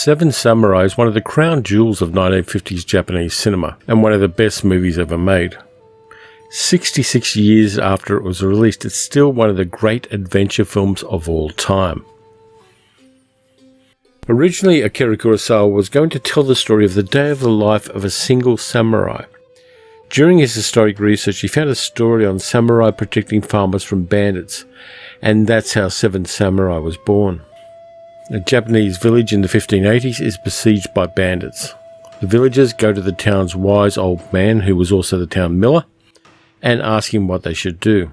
Seven Samurai is one of the crown jewels of 1950s Japanese cinema and one of the best movies ever made. 66 years after it was released, it's still one of the great adventure films of all time. Originally, Akira Kurosawa was going to tell the story of the day of the life of a single samurai. During his historic research, he found a story on samurai protecting farmers from bandits, and that's how Seven Samurai was born. A Japanese village in the 1580s is besieged by bandits. The villagers go to the town's wise old man, who was also the town miller, and ask him what they should do.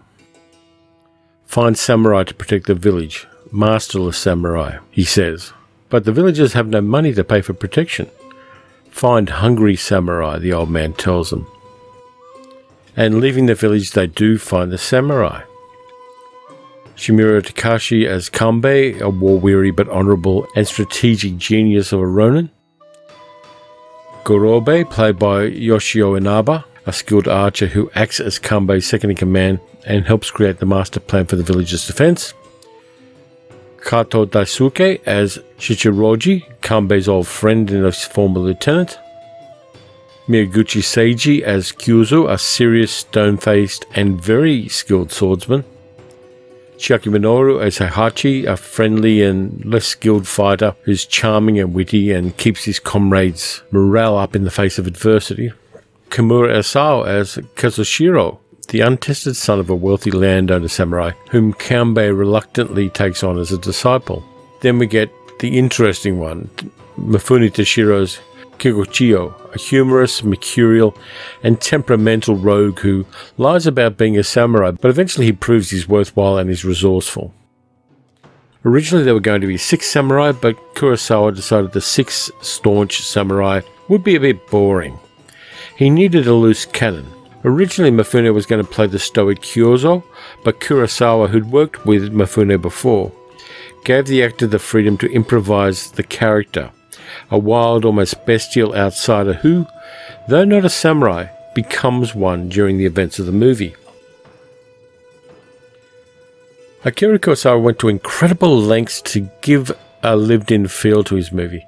Find samurai to protect the village, masterless samurai, he says. But the villagers have no money to pay for protection. Find hungry samurai, the old man tells them. And leaving the village, they do find the samurai. Shimura Takashi as Kanbei, a war weary but honourable and strategic genius of a Ronin. Gorobei, played by Yoshio Inaba, a skilled archer who acts as Kanbei's second in command and helps create the master plan for the village's defense. Kato Daisuke as Shichiroji, Kanbei's old friend and a former lieutenant. Miyaguchi Seiji as Kyuzo, a serious, stone-faced and very skilled swordsman. Chiaki Minoru as Heihachi, a friendly and less skilled fighter who's charming and witty and keeps his comrades' morale up in the face of adversity. Kimura Asao as Katsushiro, the untested son of a wealthy landowner samurai, whom Kanbei reluctantly takes on as a disciple. Then we get the interesting one, Mifune Toshiro's Kikuchiyo, a humorous, mercurial, and temperamental rogue who lies about being a samurai, but eventually he proves he's worthwhile and is resourceful. Originally there were going to be six samurai, but Kurosawa decided the six staunch samurai would be a bit boring. He needed a loose cannon. Originally, Mifune was going to play the stoic Kyuzo, but Kurosawa, who'd worked with Mifune before, gave the actor the freedom to improvise the character, a wild, almost bestial outsider who, though not a samurai, becomes one during the events of the movie. Akira Kurosawa went to incredible lengths to give a lived in feel to his movie.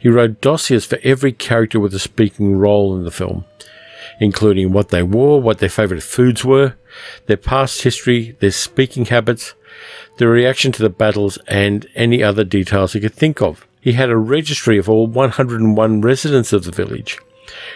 He wrote dossiers for every character with a speaking role in the film, including what they wore, what their favourite foods were, their past history, their speaking habits, their reaction to the battles, and any other details he could think of. He had a registry of all 101 residents of the village,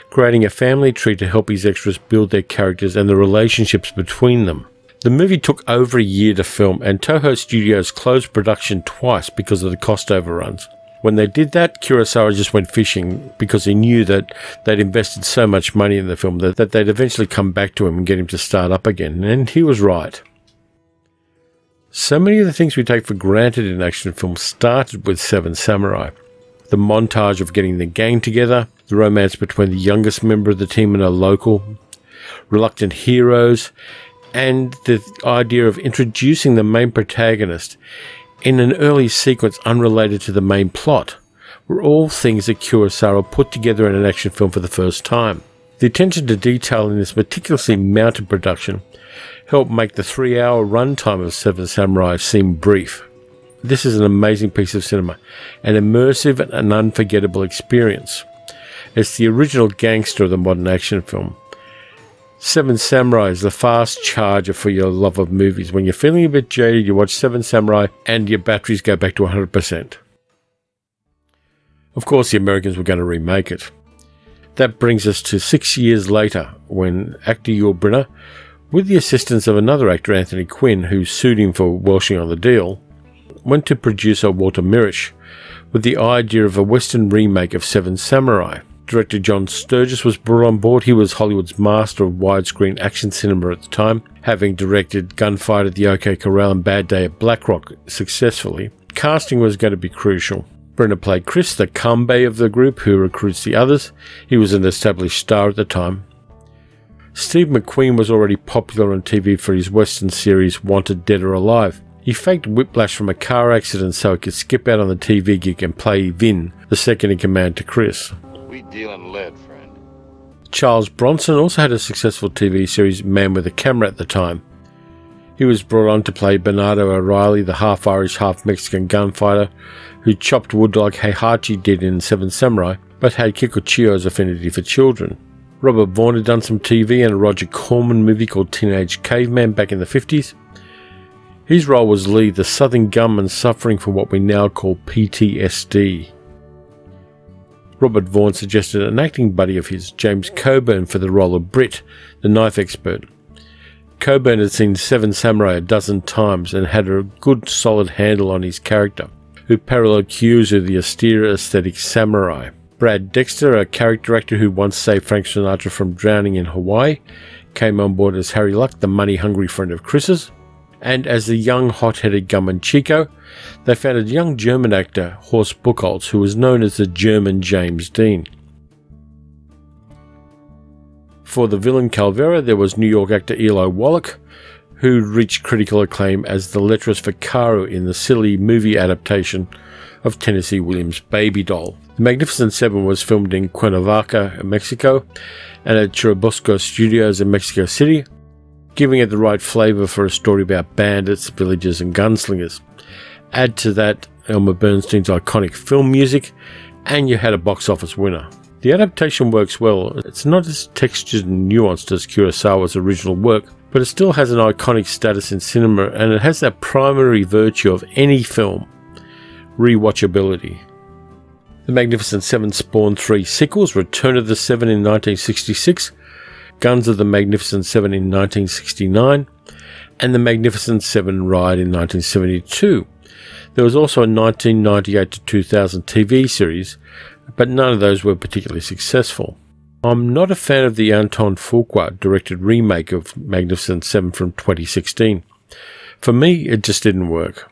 creating a family tree to help his extras build their characters and the relationships between them. The movie took over a year to film, and Toho Studios closed production twice because of the cost overruns. When they did that, Kurosawa just went fishing because he knew that they'd invested so much money in the film that, that they'd eventually come back to him and get him to start up again, and he was right. So many of the things we take for granted in action films started with Seven Samurai. The montage of getting the gang together, the romance between the youngest member of the team and a local, reluctant heroes, and the idea of introducing the main protagonist in an early sequence unrelated to the main plot were all things that Kurosawa put together in an action film for the first time. The attention to detail in this meticulously mounted production helped make the three hour runtime of Seven Samurai seem brief. This is an amazing piece of cinema, an immersive and unforgettable experience. It's the original gangster of the modern action film. Seven Samurai is the fast charger for your love of movies. When you're feeling a bit jaded, you watch Seven Samurai and your batteries go back to 100%. Of course, the Americans were going to remake it. That brings us to six years later when actor Yul Brynner, with the assistance of another actor, Anthony Quinn, who sued him for welshing on the deal, went to producer Walter Mirisch with the idea of a Western remake of Seven Samurai. Director John Sturges was brought on board. He was Hollywood's master of widescreen action cinema at the time, having directed Gunfight at the OK Corral and Bad Day at Black Rock successfully. Casting was going to be crucial. Brynner played Chris, the Kanbei of the group who recruits the others. He was an established star at the time. Steve McQueen was already popular on TV for his Western series Wanted Dead or Alive. He faked whiplash from a car accident so he could skip out on the TV gig and play Vin, the second in command to Chris. We deal in lead, friend. Charles Bronson also had a successful TV series Man with a Camera at the time. He was brought on to play Bernardo O'Reilly, the half Irish, half Mexican gunfighter who chopped wood like Heihachi did in Seven Samurai, but had Kikuchiyo's affinity for children. Robert Vaughn had done some TV and a Roger Corman movie called Teenage Caveman back in the 50s. His role was Lee, the southern gunman suffering from what we now call PTSD. Robert Vaughn suggested an acting buddy of his, James Coburn, for the role of Britt, the knife expert. Coburn had seen Seven Samurai a dozen times and had a good solid handle on his character, who paralleled Kyuzo the austere aesthetic samurai. Brad Dexter, a character actor who once saved Frank Sinatra from drowning in Hawaii, came on board as Harry Luck, the money hungry friend of Chris's. And as the young hot headed gunman Chico, they found a young German actor, Horst Buchholz, who was known as the German James Dean. For the villain Calvera, there was New York actor Eli Wallach, who reached critical acclaim as the lecherous Vaccaro in the silly movie adaptation of Tennessee Williams' Baby Doll. The Magnificent Seven was filmed in Cuernavaca, Mexico, and at Churubusco Studios in Mexico City, giving it the right flavour for a story about bandits, villagers, and gunslingers. Add to that Elmer Bernstein's iconic film music, and you had a box office winner. The adaptation works well. It's not as textured and nuanced as Kurosawa's original work, but it still has an iconic status in cinema and it has that primary virtue of any film rewatchability. The Magnificent Seven spawned three sequels Return of the Seven in 1966, Guns of the Magnificent Seven in 1969, and The Magnificent Seven Ride in 1972. There was also a 1998 to 2000 TV series but none of those were particularly successful. I'm not a fan of the Anton Fuqua directed remake of Magnificent Seven from 2016. For me, it just didn't work.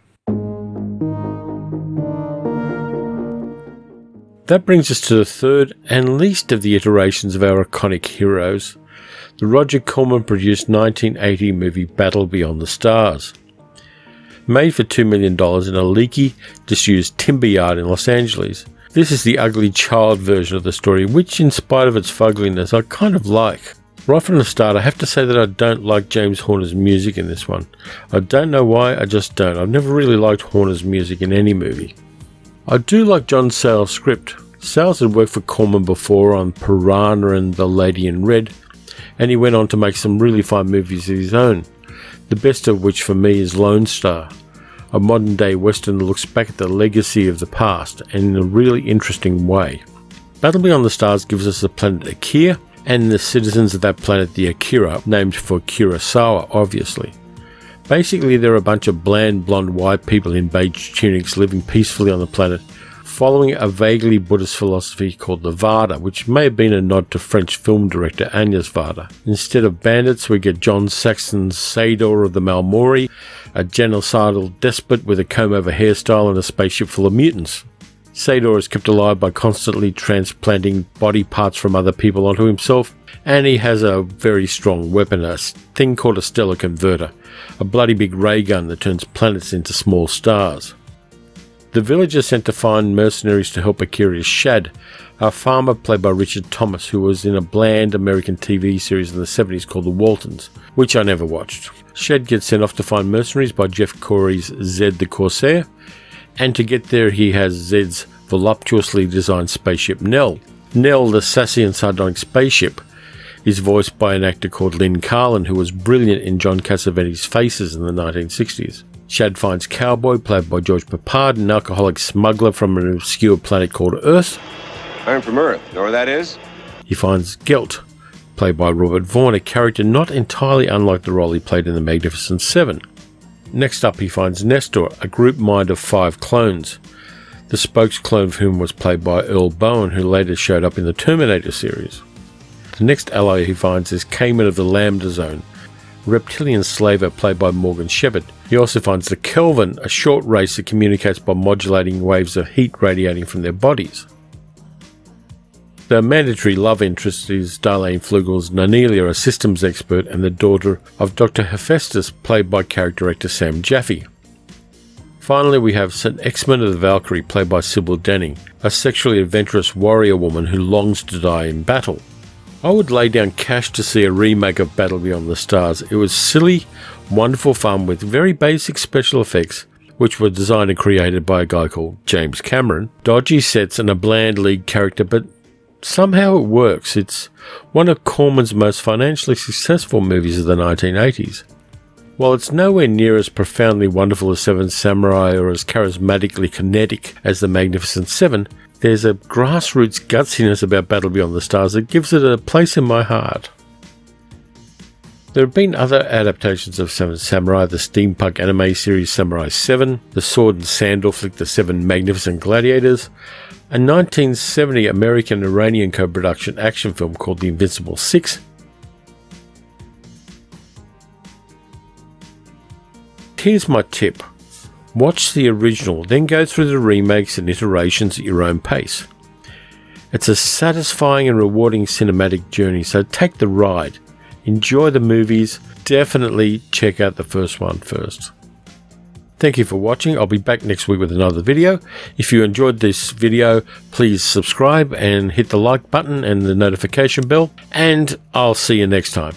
That brings us to the third and least of the iterations of our iconic heroes, the Roger Corman produced 1980 movie Battle Beyond the Stars. Made for $2 million in a leaky, disused timber yard in Los Angeles, this is the ugly child version of the story, which, in spite of its fugliness, I kind of like. Right from the start, I have to say that I don't like James Horner's music in this one. I don't know why, I just don't. I've never really liked Horner's music in any movie. I do like John Sayles' script. Sayles had worked for Corman before on Piranha and The Lady in Red, and he went on to make some really fine movies of his own, the best of which for me is Lone Star a modern day Western looks back at the legacy of the past and in a really interesting way. Battle Beyond the Stars gives us the planet Akir and the citizens of that planet, the Akira, named for Kurosawa, obviously. Basically, they're a bunch of bland, blonde, white people in beige tunics living peacefully on the planet following a vaguely Buddhist philosophy called the Varda, which may have been a nod to French film director Agnes Varda. Instead of bandits, we get John Saxon's Sador of the Malmori, a genocidal despot with a comb over hairstyle and a spaceship full of mutants. Sador is kept alive by constantly transplanting body parts from other people onto himself, and he has a very strong weapon, a thing called a stellar converter, a bloody big ray gun that turns planets into small stars. The villagers sent to find mercenaries to help Akira Shad, a farmer played by Richard Thomas, who was in a bland American TV series in the 70s called The Waltons, which I never watched. Shad gets sent off to find mercenaries by Jeff Corey's Zed the Corsair, and to get there, he has Zed's voluptuously designed spaceship Nell. Nell, the sassy and sardonic spaceship, is voiced by an actor called Lynn Carlin, who was brilliant in John Cassavetes' Faces in the 1960s. Shad finds Cowboy, played by George Peppard, an alcoholic smuggler from an obscure planet called Earth. I'm from Earth. You Know where that is? He finds Gelt, played by Robert Vaughn, a character not entirely unlike the role he played in The Magnificent Seven. Next up, he finds Nestor, a group mind of five clones, the spokes clone of whom was played by Earl Boen, who later showed up in the Terminator series. The next ally he finds is Cayman of the Lambda Zone, reptilian slaver played by Morgan Sheppard. He also finds the Kelvin, a short race that communicates by modulating waves of heat radiating from their bodies. The mandatory love interest is Darlanne Fluegel's Nanelia, a systems expert and the daughter of Dr. Hephaestus, played by character actor Sam Jaffe. Finally, we have St. Exmund of the Valkyrie, played by Sybil Danning, a sexually adventurous warrior woman who longs to die in battle. I would lay down cash to see a remake of Battle Beyond the Stars. It was silly, wonderful fun with very basic special effects, which were designed and created by a guy called James Cameron, dodgy sets, and a bland lead character, but somehow it works. It's one of Corman's most financially successful movies of the 1980s. While it's nowhere near as profoundly wonderful as Seven Samurai or as charismatically kinetic as The Magnificent Seven, there's a grassroots gutsiness about Battle Beyond the Stars that gives it a place in my heart. There have been other adaptations of Seven Samurai, the steampunk anime series Samurai 7, the sword and sandal flick The Seven Magnificent Gladiators, a 1970 American Iranian co production action film called The Invincible Six, Here's my tip watch the original, then go through the remakes and iterations at your own pace. It's a satisfying and rewarding cinematic journey, so take the ride. Enjoy the movies. Definitely check out the first one first. Thank you for watching. I'll be back next week with another video. If you enjoyed this video, please subscribe and hit the like button and the notification bell. And I'll see you next time.